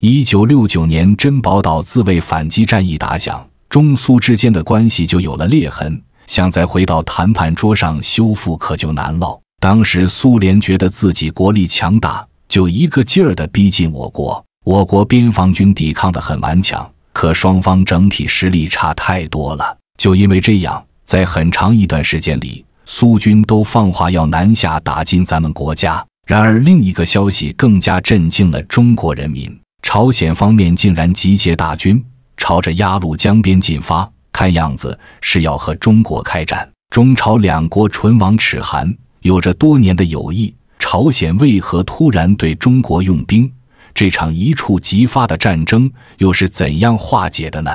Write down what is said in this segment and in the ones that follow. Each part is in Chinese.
一九六九年，珍宝岛自卫反击战役打响，中苏之间的关系就有了裂痕，想再回到谈判桌上修复，可就难了。当时苏联觉得自己国力强大，就一个劲儿地逼近我国。我国边防军抵抗得很顽强，可双方整体实力差太多了。就因为这样，在很长一段时间里，苏军都放话要南下打进咱们国家。然而，另一个消息更加震惊了中国人民：朝鲜方面竟然集结大军，朝着鸭绿江边进发，看样子是要和中国开战。中朝两国唇亡齿寒，有着多年的友谊，朝鲜为何突然对中国用兵？这场一触即发的战争又是怎样化解的呢？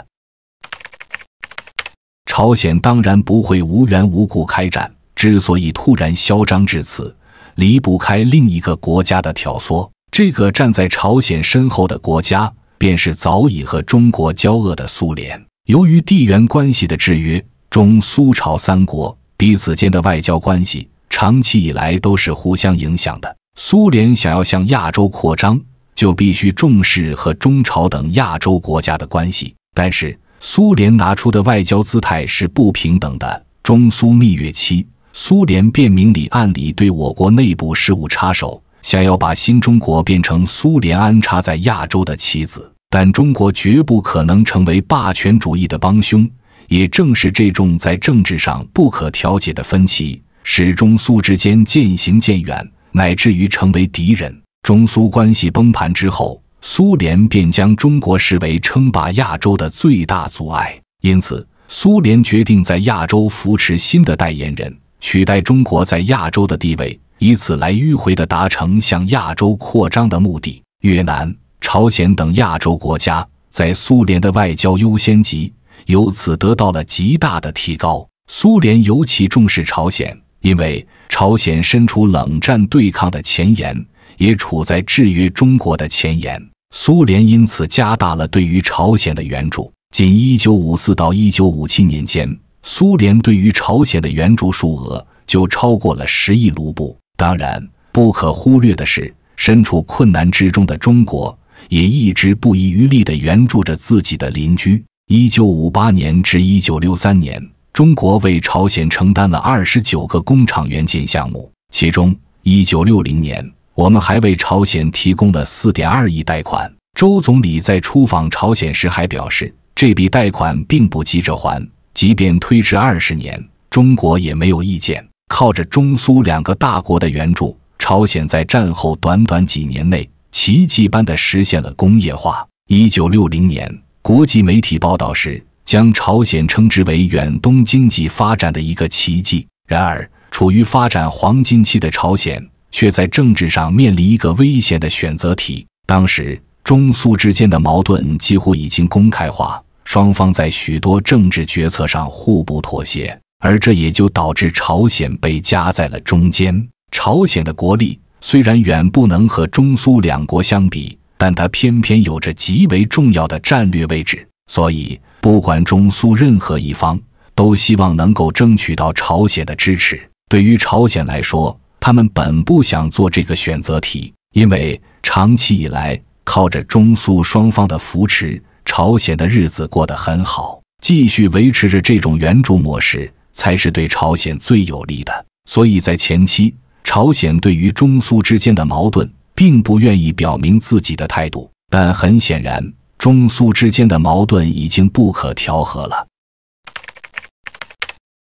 朝鲜当然不会无缘无故开战，之所以突然嚣张至此。离不开另一个国家的挑唆，这个站在朝鲜身后的国家，便是早已和中国交恶的苏联。由于地缘关系的制约，中苏朝三国彼此间的外交关系长期以来都是互相影响的。苏联想要向亚洲扩张，就必须重视和中朝等亚洲国家的关系。但是，苏联拿出的外交姿态是不平等的。中苏蜜月期。苏联便明里暗里对我国内部事务插手，想要把新中国变成苏联安插在亚洲的棋子。但中国绝不可能成为霸权主义的帮凶。也正是这种在政治上不可调解的分歧，使中苏之间渐行渐远，乃至于成为敌人。中苏关系崩盘之后，苏联便将中国视为称霸亚洲的最大阻碍，因此，苏联决定在亚洲扶持新的代言人。取代中国在亚洲的地位，以此来迂回地达成向亚洲扩张的目的。越南、朝鲜等亚洲国家在苏联的外交优先级由此得到了极大的提高。苏联尤其重视朝鲜，因为朝鲜身处冷战对抗的前沿，也处在制约中国的前沿。苏联因此加大了对于朝鲜的援助。仅1954到1957年间。苏联对于朝鲜的援助数额就超过了十亿卢布。当然，不可忽略的是，身处困难之中的中国也一直不遗余力地援助着自己的邻居。一九五八年至一九六三年，中国为朝鲜承担了二十九个工厂援建项目，其中一九六零年，我们还为朝鲜提供了四点二亿贷款。周总理在出访朝鲜时还表示，这笔贷款并不急着还。即便推迟二十年，中国也没有意见。靠着中苏两个大国的援助，朝鲜在战后短短几年内奇迹般的实现了工业化。一九六零年，国际媒体报道时将朝鲜称之为远东经济发展的一个奇迹。然而，处于发展黄金期的朝鲜，却在政治上面临一个危险的选择题。当时，中苏之间的矛盾几乎已经公开化。双方在许多政治决策上互不妥协，而这也就导致朝鲜被夹在了中间。朝鲜的国力虽然远不能和中苏两国相比，但它偏偏有着极为重要的战略位置。所以，不管中苏任何一方，都希望能够争取到朝鲜的支持。对于朝鲜来说，他们本不想做这个选择题，因为长期以来靠着中苏双方的扶持。朝鲜的日子过得很好，继续维持着这种援助模式才是对朝鲜最有利的。所以在前期，朝鲜对于中苏之间的矛盾并不愿意表明自己的态度。但很显然，中苏之间的矛盾已经不可调和了。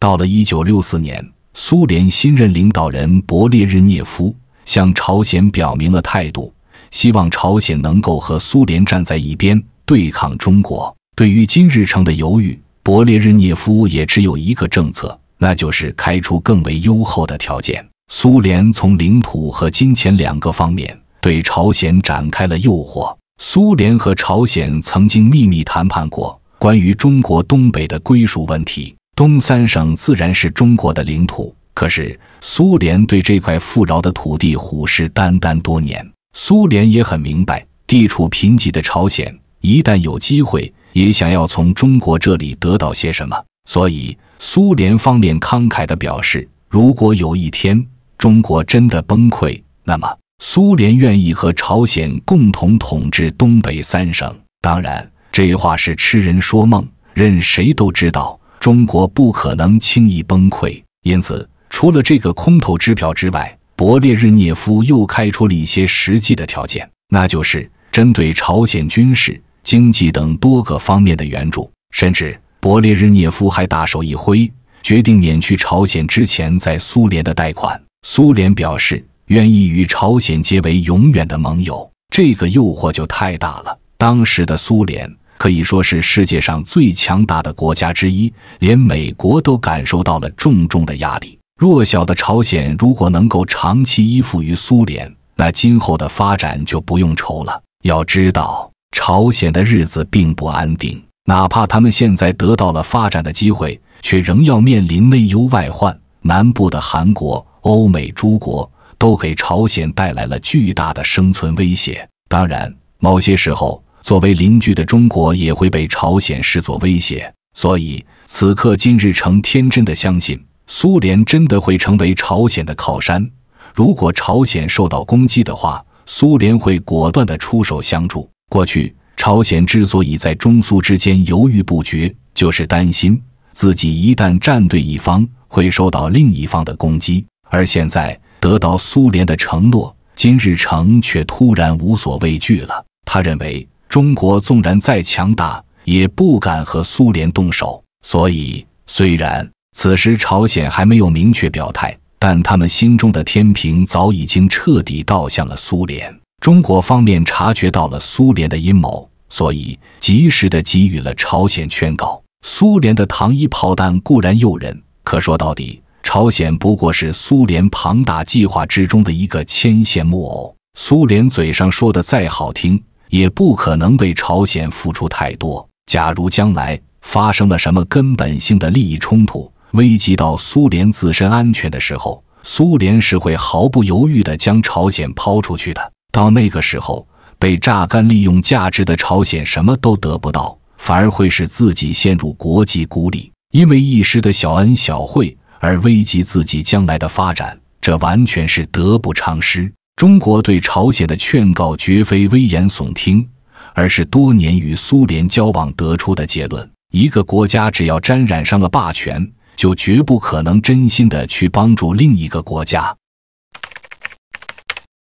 到了一九六四年，苏联新任领导人勃列日涅夫向朝鲜表明了态度，希望朝鲜能够和苏联站在一边。对抗中国，对于金日成的犹豫，勃列日涅夫也只有一个政策，那就是开出更为优厚的条件。苏联从领土和金钱两个方面对朝鲜展开了诱惑。苏联和朝鲜曾经秘密谈判过关于中国东北的归属问题。东三省自然是中国的领土，可是苏联对这块富饶的土地虎视眈眈多年。苏联也很明白，地处贫瘠的朝鲜。一旦有机会，也想要从中国这里得到些什么，所以苏联方面慷慨地表示，如果有一天中国真的崩溃，那么苏联愿意和朝鲜共同统治东北三省。当然，这话是痴人说梦，任谁都知道，中国不可能轻易崩溃。因此，除了这个空头支票之外，勃列日涅夫又开出了一些实际的条件，那就是针对朝鲜军事、经济等多个方面的援助。甚至，勃列日涅夫还大手一挥，决定免去朝鲜之前在苏联的贷款。苏联表示。愿意与朝鲜结为永远的盟友，这个诱惑就太大了。当时的苏联可以说是世界上最强大的国家之一，连美国都感受到了重重的压力。弱小的朝鲜如果能够长期依附于苏联，那今后的发展就不用愁了。要知道，朝鲜的日子并不安定，哪怕他们现在得到了发展的机会，却仍要面临内忧外患。南部的韩国、欧美诸国。都给朝鲜带来了巨大的生存威胁。当然，某些时候，作为邻居的中国也会被朝鲜视作威胁。所以，此刻金日成天真的相信，苏联真的会成为朝鲜的靠山。如果朝鲜受到攻击的话，苏联会果断的出手相助。过去，朝鲜之所以在中苏之间犹豫不决，就是担心自己一旦站队一方，会受到另一方的攻击。而现在，得到苏联的承诺，金日成却突然无所畏惧了。他认为，中国纵然再强大，也不敢和苏联动手。所以，虽然此时朝鲜还没有明确表态，但他们心中的天平早已经彻底倒向了苏联。中国方面察觉到了苏联的阴谋，所以及时的给予了朝鲜劝告。苏联的糖衣炮弹固然诱人，可说到底。朝鲜不过是苏联庞大计划之中的一个牵线木偶，苏联嘴上说的再好听，也不可能为朝鲜付出太多。假如将来发生了什么根本性的利益冲突，危及到苏联自身安全的时候，苏联是会毫不犹豫地将朝鲜抛出去的。到那个时候，被榨干利用价值的朝鲜什么都得不到，反而会使自己陷入国际孤立，因为一时的小恩小惠。而危及自己将来的发展，这完全是得不偿失。中国对朝鲜的劝告绝非危言耸听，而是多年与苏联交往得出的结论。一个国家只要沾染上了霸权，就绝不可能真心的去帮助另一个国家。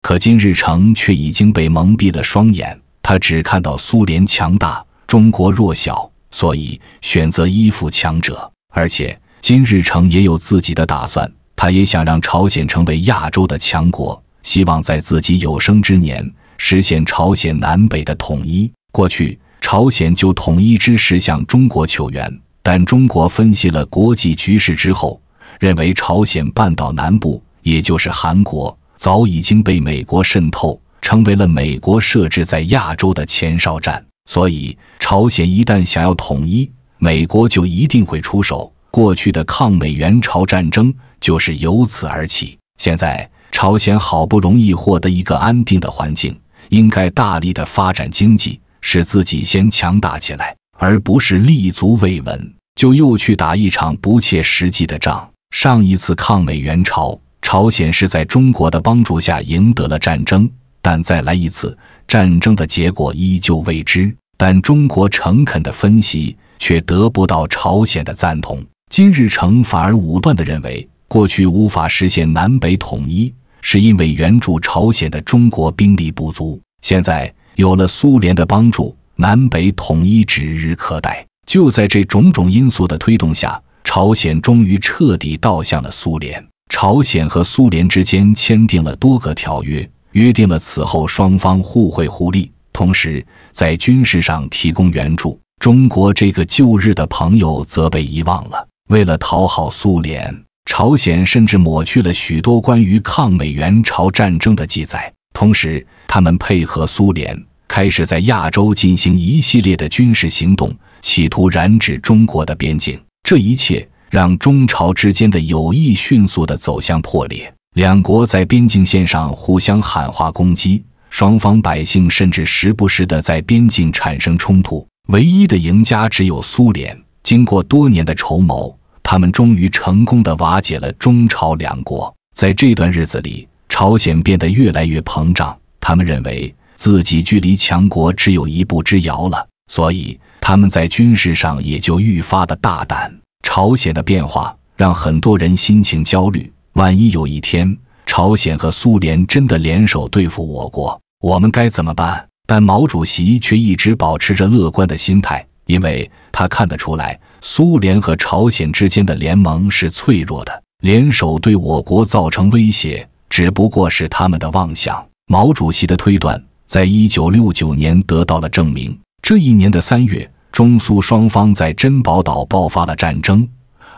可金日成却已经被蒙蔽了双眼，他只看到苏联强大，中国弱小，所以选择依附强者，而且。金日成也有自己的打算，他也想让朝鲜成为亚洲的强国，希望在自己有生之年实现朝鲜南北的统一。过去，朝鲜就统一之时向中国求援，但中国分析了国际局势之后，认为朝鲜半岛南部，也就是韩国，早已经被美国渗透，成为了美国设置在亚洲的前哨站，所以朝鲜一旦想要统一，美国就一定会出手。过去的抗美援朝战争就是由此而起。现在朝鲜好不容易获得一个安定的环境，应该大力的发展经济，使自己先强大起来，而不是立足未稳就又去打一场不切实际的仗。上一次抗美援朝，朝鲜是在中国的帮助下赢得了战争，但再来一次，战争的结果依旧未知。但中国诚恳的分析却得不到朝鲜的赞同。金日成反而武断地认为，过去无法实现南北统一，是因为援助朝鲜的中国兵力不足。现在有了苏联的帮助，南北统一指日可待。就在这种种因素的推动下，朝鲜终于彻底倒向了苏联。朝鲜和苏联之间签订了多个条约，约定了此后双方互惠互利，同时在军事上提供援助。中国这个旧日的朋友则被遗忘了。为了讨好苏联，朝鲜甚至抹去了许多关于抗美援朝战争的记载。同时，他们配合苏联，开始在亚洲进行一系列的军事行动，企图染指中国的边境。这一切让中朝之间的友谊迅速地走向破裂。两国在边境线上互相喊话攻击，双方百姓甚至时不时地在边境产生冲突。唯一的赢家只有苏联。经过多年的筹谋。他们终于成功的瓦解了中朝两国。在这段日子里，朝鲜变得越来越膨胀。他们认为自己距离强国只有一步之遥了，所以他们在军事上也就愈发的大胆。朝鲜的变化让很多人心情焦虑。万一有一天朝鲜和苏联真的联手对付我国，我们该怎么办？但毛主席却一直保持着乐观的心态，因为他看得出来，苏联和朝鲜之间的联盟是脆弱的，联手对我国造成威胁只不过是他们的妄想。毛主席的推断在一九六九年得到了证明。这一年的三月，中苏双方在珍宝岛爆发了战争，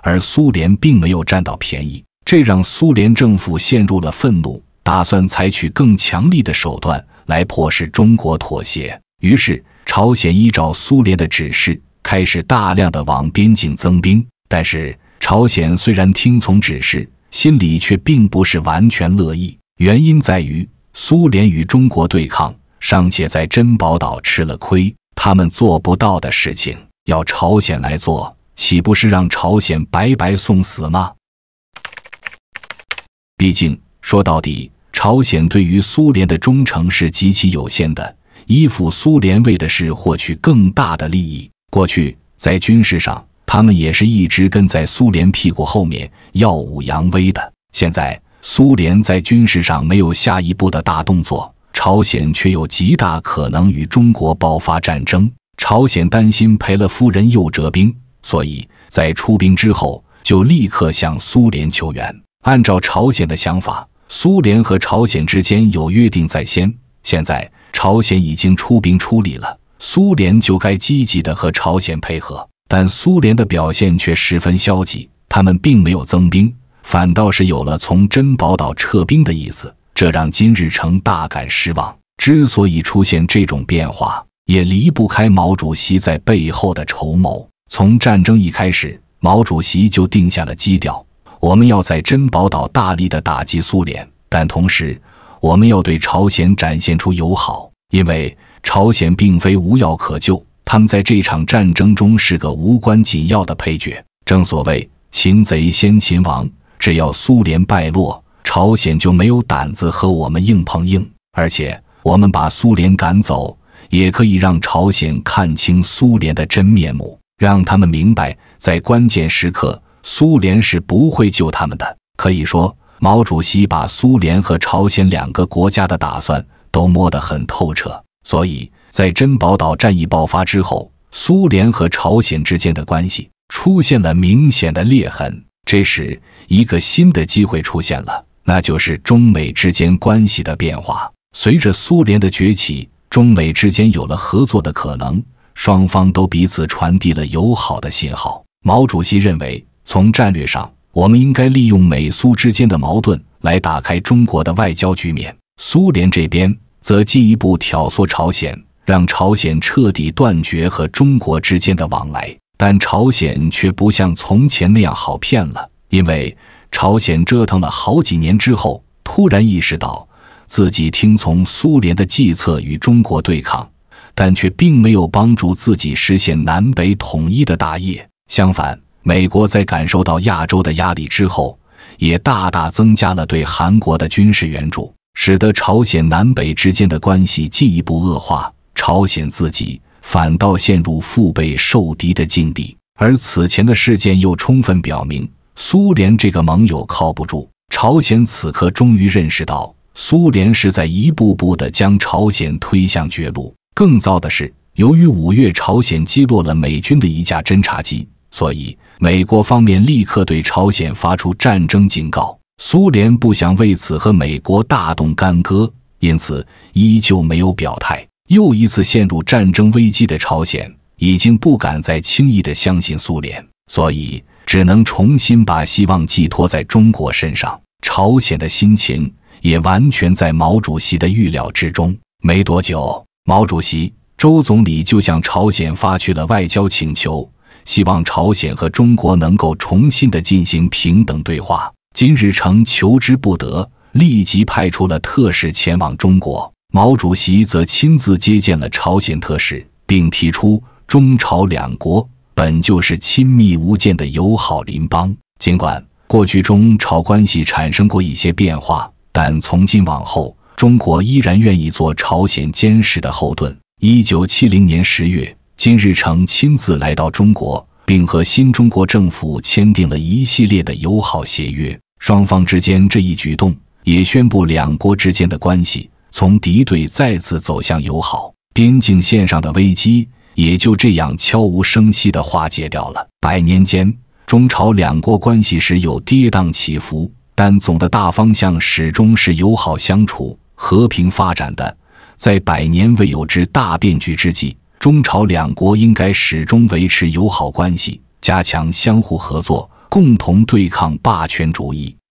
而苏联并没有占到便宜。这让苏联政府陷入了愤怒，打算采取更强力的手段来迫使中国妥协。于是，朝鲜依照苏联的指示，开始大量的往边境增兵。但是，朝鲜虽然听从指示，心里却并不是完全乐意。原因在于，苏联与中国对抗，尚且在珍宝岛吃了亏，他们做不到的事情，要朝鲜来做，岂不是让朝鲜白白送死吗？毕竟说到底，朝鲜对于苏联的忠诚是极其有限的。依附苏联为的是获取更大的利益。过去在军事上，他们也是一直跟在苏联屁股后面耀武扬威的。现在苏联在军事上没有下一步的大动作，朝鲜却有极大可能与中国爆发战争。朝鲜担心赔了夫人又折兵，所以在出兵之后就立刻向苏联求援。按照朝鲜的想法，苏联和朝鲜之间有约定在先。现在朝鲜已经出兵出力了，苏联就该积极的和朝鲜配合。但苏联的表现却十分消极，他们并没有增兵，反倒是有了从珍宝岛撤兵的意思，这让金日成大感失望。之所以出现这种变化，也离不开毛主席在背后的筹谋。从战争一开始，毛主席就定下了基调。我们要在珍宝岛大力的打击苏联，但同时我们要对朝鲜展现出友好，因为朝鲜并非无药可救，他们在这场战争中是个无关紧要的配角。正所谓擒贼先擒王，只要苏联败落，朝鲜就没有胆子和我们硬碰硬。而且我们把苏联赶走，也可以让朝鲜看清苏联的真面目，让他们明白，在关键时刻。苏联是不会救他们的。可以说，毛主席把苏联和朝鲜两个国家的打算都摸得很透彻。所以在珍宝岛战役爆发之后，苏联和朝鲜之间的关系出现了明显的裂痕。这时，一个新的机会出现了，那就是中美之间关系的变化。随着苏联的崛起，中美之间有了合作的可能，双方都彼此传递了友好的信号。毛主席认为。从战略上，我们应该利用美苏之间的矛盾来打开中国的外交局面。苏联这边则进一步挑唆朝鲜，让朝鲜彻底断绝和中国之间的往来。但朝鲜却不像从前那样好骗了，因为朝鲜折腾了好几年之后，突然意识到自己听从苏联的计策与中国对抗，但却并没有帮助自己实现南北统一的大业。相反，美国在感受到亚洲的压力之后，也大大增加了对韩国的军事援助，使得朝鲜南北之间的关系进一步恶化。朝鲜自己反倒陷入腹背受敌的境地。而此前的事件又充分表明，苏联这个盟友靠不住。朝鲜此刻终于认识到，苏联是在一步步地将朝鲜推向绝路。更糟的是，由于五月朝鲜击落了美军的一架侦察机。所以，美国方面立刻对朝鲜发出战争警告。苏联不想为此和美国大动干戈，因此依旧没有表态。又一次陷入战争危机的朝鲜，已经不敢再轻易的相信苏联，所以只能重新把希望寄托在中国身上。朝鲜的心情也完全在毛主席的预料之中。没多久，毛主席、周总理就向朝鲜发去了外交请求。希望朝鲜和中国能够重新的进行平等对话。金日成求之不得，立即派出了特使前往中国。毛主席则亲自接见了朝鲜特使，并提出中朝两国本就是亲密无间的友好邻邦。尽管过去中朝关系产生过一些变化，但从今往后，中国依然愿意做朝鲜坚实的后盾。一九七零年十月，金日成亲自来到中国，并和新中国政府签订了一系列的友好协约。双方之间这一举动，也宣布两国之间的关系从敌对再次走向友好，边境线上的危机也就这样悄无声息地化解掉了。百年间，中朝两国关系时有跌宕起伏。但总的大方向始终是友好相处、和平发展的。在百年未有之大变局之际，中朝两国应该始终维持友好关系，加强相互合作，共同对抗霸权主义。